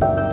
Bye.